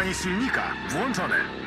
Doładowanie silnika włączone.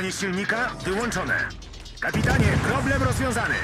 Doładowanie silnika wyłączone. Kapitanie, problem rozwiązany.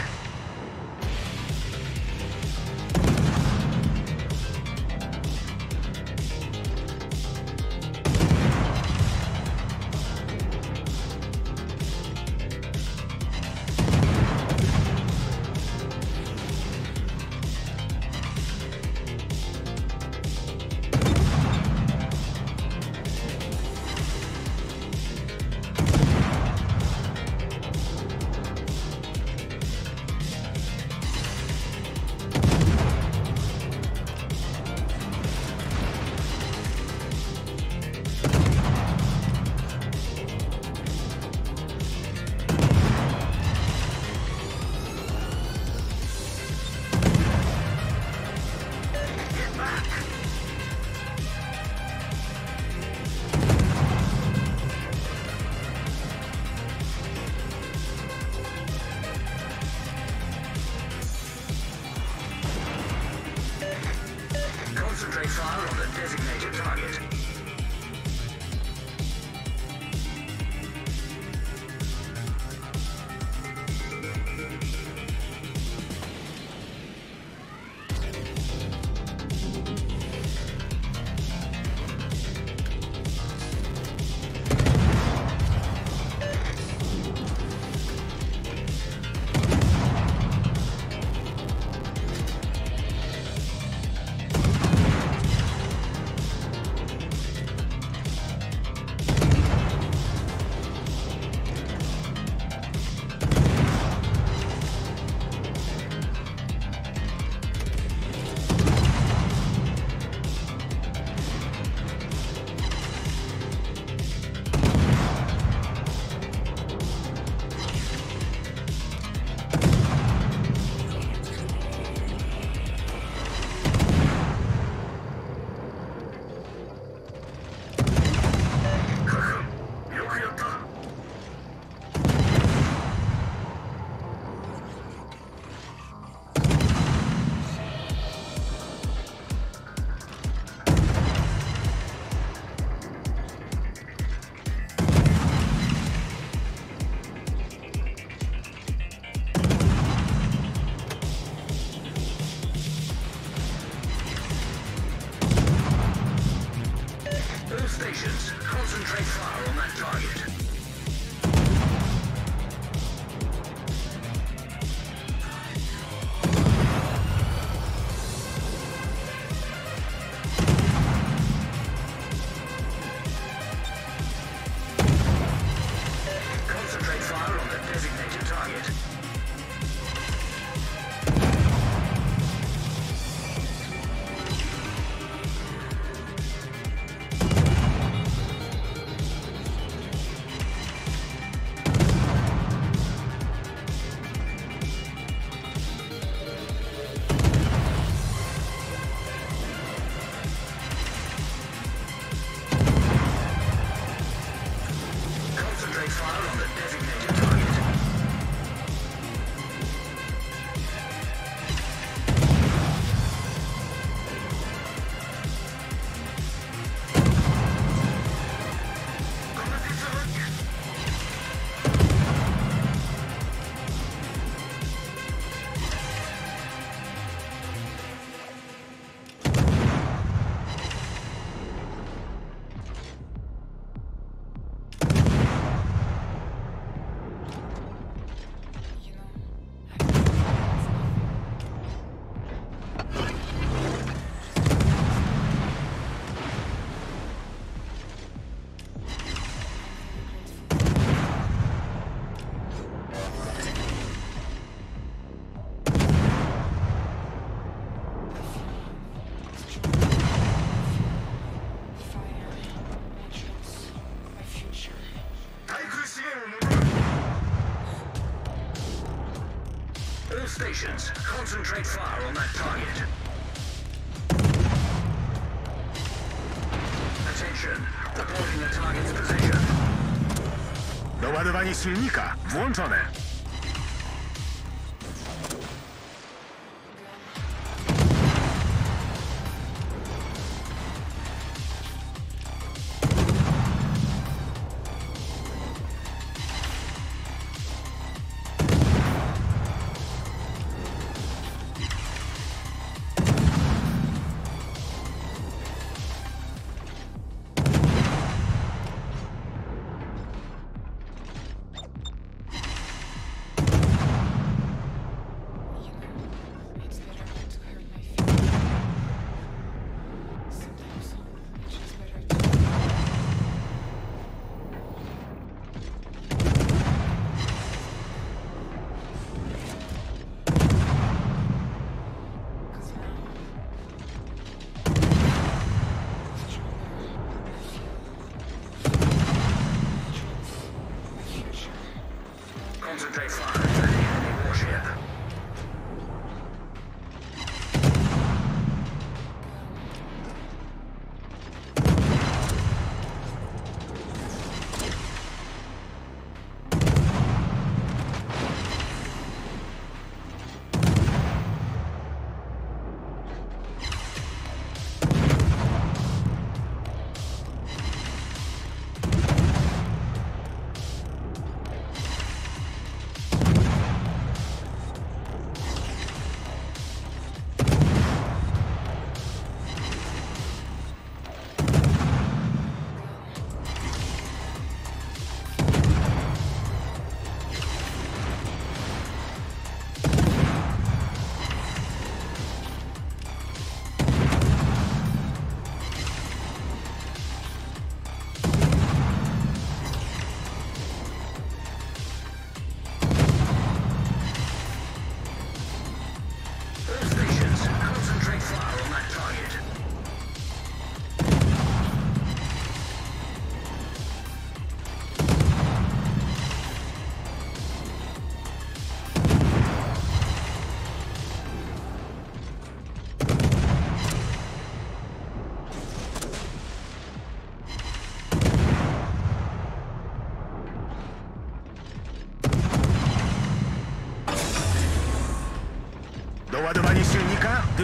Doładowanie silnika włączone.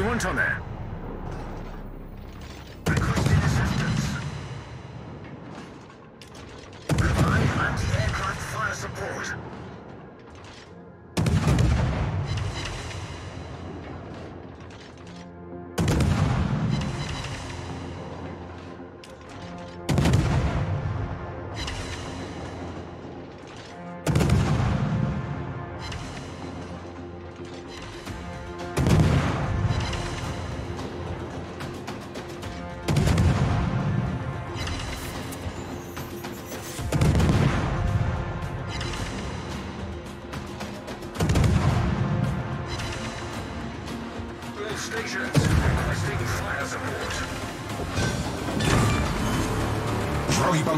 Wyłączone.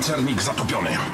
pancernik zatopiony.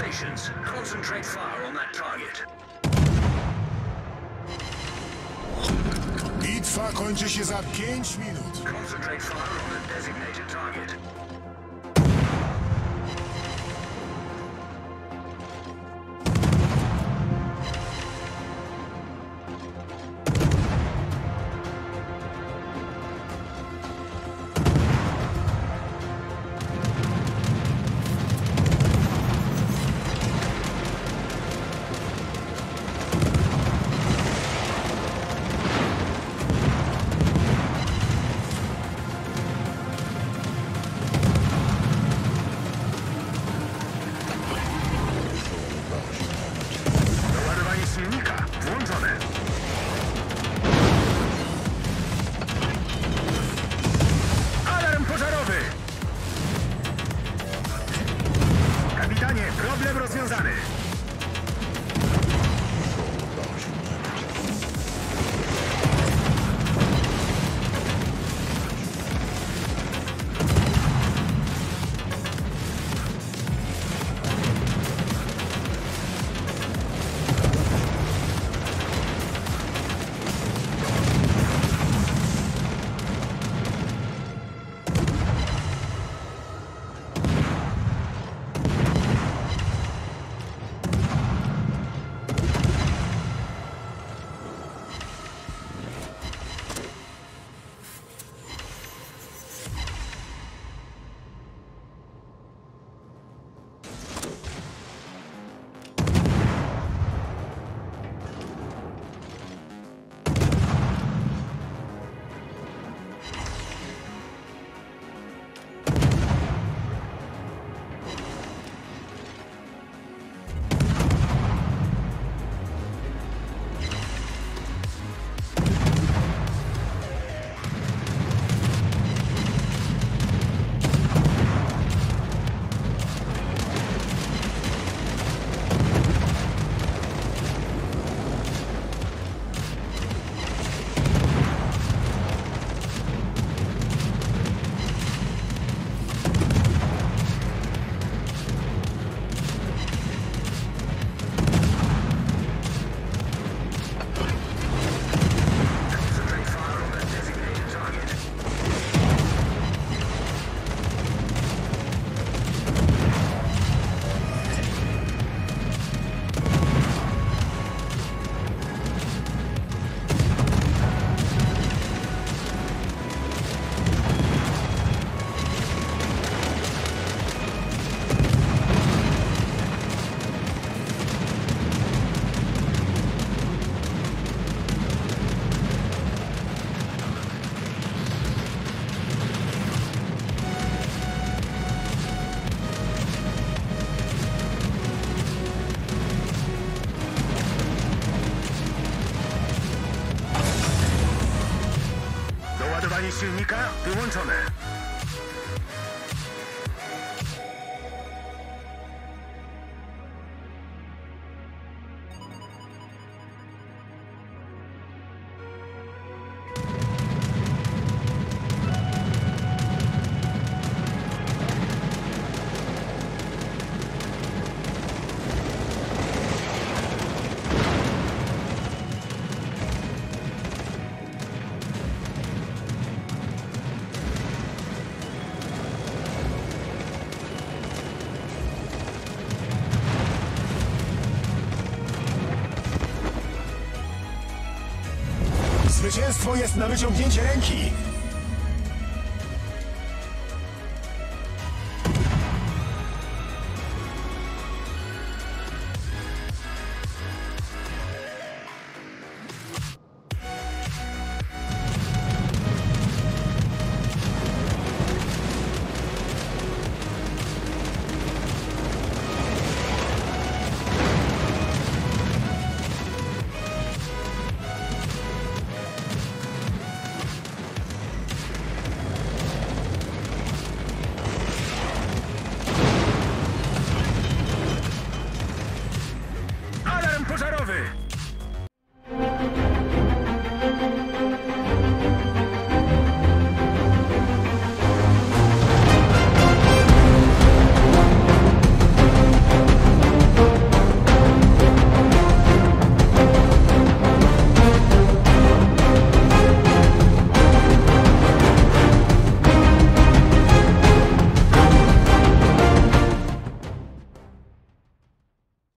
stations. Concentrate fire on that target. Bitwa kończy się za 5 minut. Concentrate fire on the designated target. 있으니까요. 이번 전에 Zwycięstwo jest na wyciągnięcie ręki.